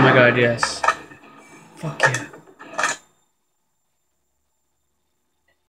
Oh my god, yes. Fuck yeah.